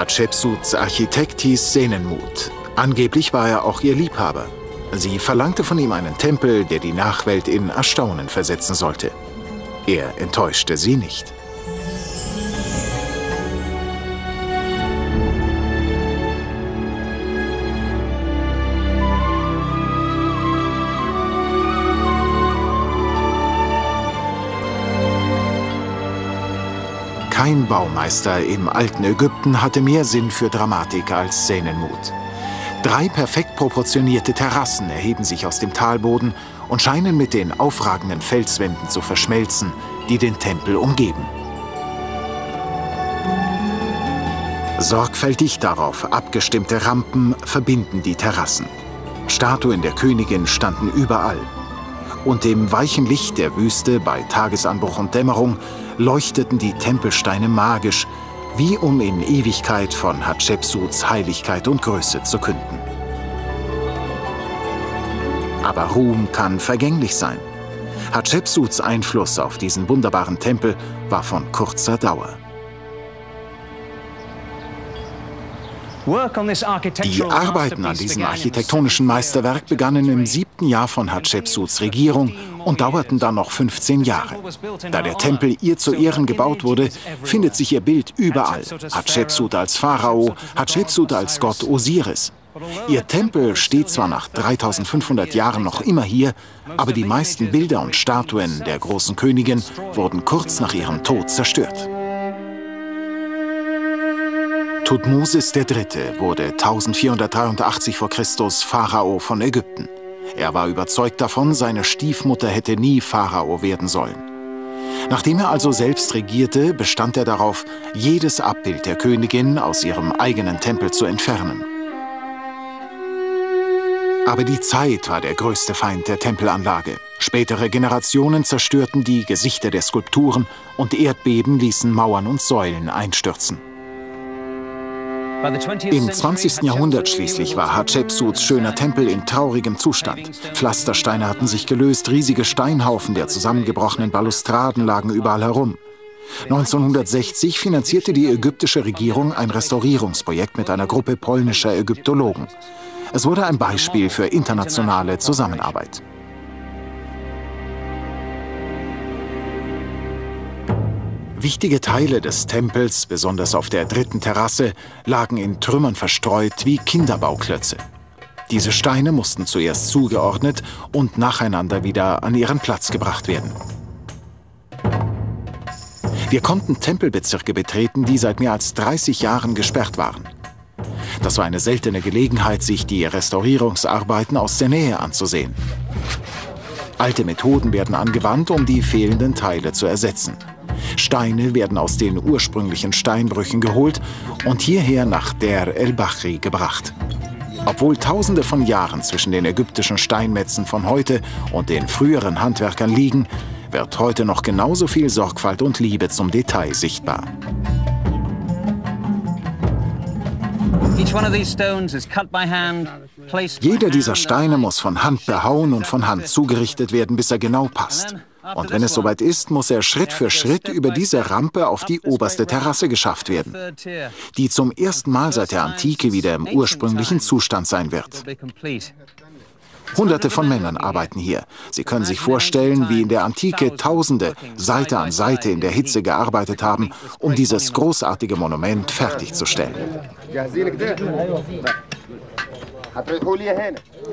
Hatschepsuts Architekt hieß Senenmut. Angeblich war er auch ihr Liebhaber. Sie verlangte von ihm einen Tempel, der die Nachwelt in Erstaunen versetzen sollte. Er enttäuschte sie nicht. Kein Baumeister im alten Ägypten hatte mehr Sinn für Dramatik als Senenmut. Drei perfekt proportionierte Terrassen erheben sich aus dem Talboden und scheinen mit den aufragenden Felswänden zu verschmelzen, die den Tempel umgeben. Sorgfältig darauf abgestimmte Rampen verbinden die Terrassen. Statuen der Königin standen überall. Und im weichen Licht der Wüste bei Tagesanbruch und Dämmerung leuchteten die Tempelsteine magisch, wie um in Ewigkeit von Hatschepsuts Heiligkeit und Größe zu künden. Aber Ruhm kann vergänglich sein. Hatschepsuts Einfluss auf diesen wunderbaren Tempel war von kurzer Dauer. Die Arbeiten an diesem architektonischen Meisterwerk begannen im siebten Jahr von Hatschepsuts Regierung und dauerten dann noch 15 Jahre. Da der Tempel ihr zu Ehren gebaut wurde, findet sich ihr Bild überall. Hatschepsut als Pharao, Hatschepsut als Gott Osiris. Ihr Tempel steht zwar nach 3500 Jahren noch immer hier, aber die meisten Bilder und Statuen der großen Königin wurden kurz nach ihrem Tod zerstört. Thutmosis III. wurde 1483 v. Chr. Pharao von Ägypten. Er war überzeugt davon, seine Stiefmutter hätte nie Pharao werden sollen. Nachdem er also selbst regierte, bestand er darauf, jedes Abbild der Königin aus ihrem eigenen Tempel zu entfernen. Aber die Zeit war der größte Feind der Tempelanlage. Spätere Generationen zerstörten die Gesichter der Skulpturen und Erdbeben ließen Mauern und Säulen einstürzen. Im 20. Jahrhundert schließlich war Hatschepsuts schöner Tempel in traurigem Zustand. Pflastersteine hatten sich gelöst, riesige Steinhaufen der zusammengebrochenen Balustraden lagen überall herum. 1960 finanzierte die ägyptische Regierung ein Restaurierungsprojekt mit einer Gruppe polnischer Ägyptologen. Es wurde ein Beispiel für internationale Zusammenarbeit. Wichtige Teile des Tempels, besonders auf der dritten Terrasse, lagen in Trümmern verstreut wie Kinderbauklötze. Diese Steine mussten zuerst zugeordnet und nacheinander wieder an ihren Platz gebracht werden. Wir konnten Tempelbezirke betreten, die seit mehr als 30 Jahren gesperrt waren. Das war eine seltene Gelegenheit, sich die Restaurierungsarbeiten aus der Nähe anzusehen. Alte Methoden werden angewandt, um die fehlenden Teile zu ersetzen. Steine werden aus den ursprünglichen Steinbrüchen geholt und hierher nach Der el-Bahri gebracht. Obwohl tausende von Jahren zwischen den ägyptischen Steinmetzen von heute und den früheren Handwerkern liegen, wird heute noch genauso viel Sorgfalt und Liebe zum Detail sichtbar. Jeder dieser Steine muss von Hand behauen und von Hand zugerichtet werden, bis er genau passt. Und wenn es soweit ist, muss er Schritt für Schritt über diese Rampe auf die oberste Terrasse geschafft werden, die zum ersten Mal seit der Antike wieder im ursprünglichen Zustand sein wird. Hunderte von Männern arbeiten hier. Sie können sich vorstellen, wie in der Antike Tausende Seite an Seite in der Hitze gearbeitet haben, um dieses großartige Monument fertigzustellen.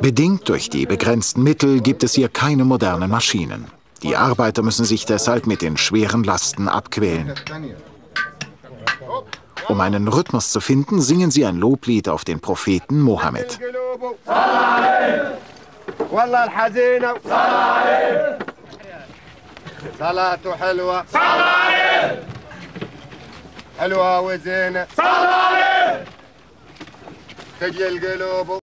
Bedingt durch die begrenzten Mittel gibt es hier keine modernen Maschinen. Die Arbeiter müssen sich deshalb mit den schweren Lasten abquälen. Um einen Rhythmus zu finden, singen sie ein Loblied auf den Propheten Mohammed. حلوة وزينة صلاة عليه تجي القلوب